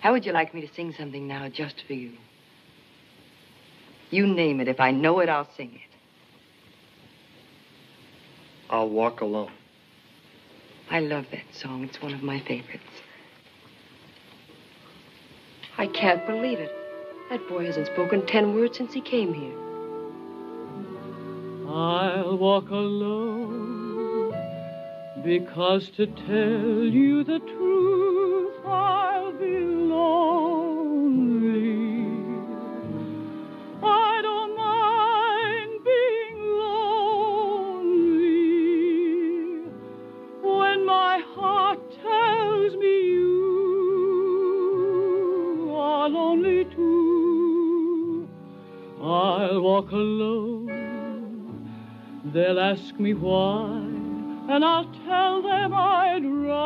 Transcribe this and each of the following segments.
How would you like me to sing something now just for you? You name it. If I know it, I'll sing it. I'll walk alone. I love that song. It's one of my favorites. I can't believe it. That boy hasn't spoken ten words since he came here. I'll walk alone because to tell you the truth, lonely too. I'll walk alone. They'll ask me why, and I'll tell them I'd rather.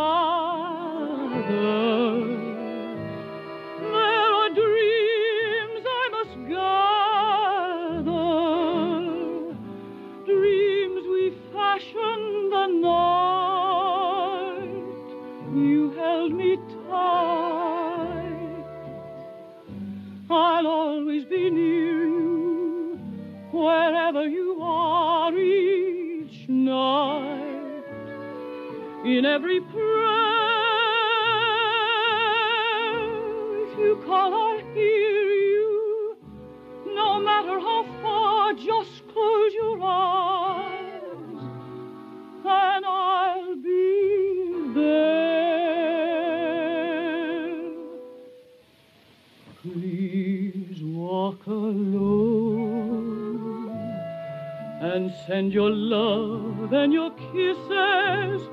Always be near you, wherever you are each night. In every prayer, if you call, I'll hear you. No matter how far, just close your eyes, and I'll be there. Please and send your love and your kisses.